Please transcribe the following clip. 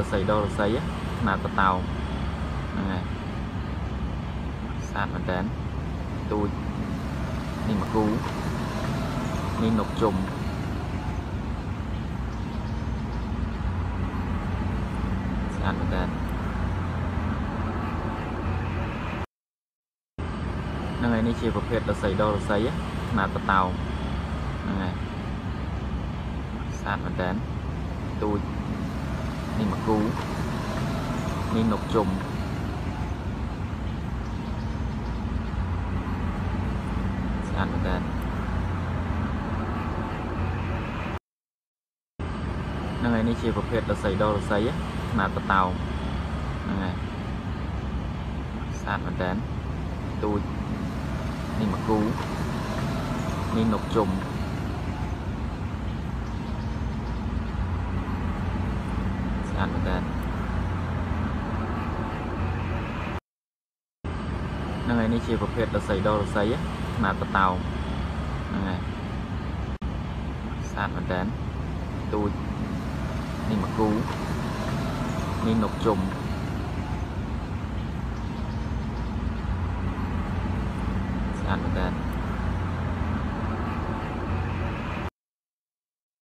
រស័យដល់រស័យស្មាតតោហ្នឹងហើយស្អាតមែនតើទូចនេះមកគូនេះនកជុំស្អាតមែនតើហ្នឹងហើយនេះជាប្រភេទរស័យដល់រស័យស្មាតតោហ្នឹងហើយស្អាតមែនតើទូច នេះមកគូនេះនកជុំស្អាតមែនតើហ្នឹងហើយនេះជាប្រភេទរស័យដល់រស័យស្មាតតោហ្នឹងហើយស្អាតមែនតើទូចនេះមកគូនេះនកជុំ ស្អាតមែនតើហ្នឹងហើយនេះជាប្រភេទរស័យដល់រស័យស្មាតតោហ្នឹងហើយស្អាតមែនតើទូចនេះមកគូនេះនកជុំស្អាតមែនតើ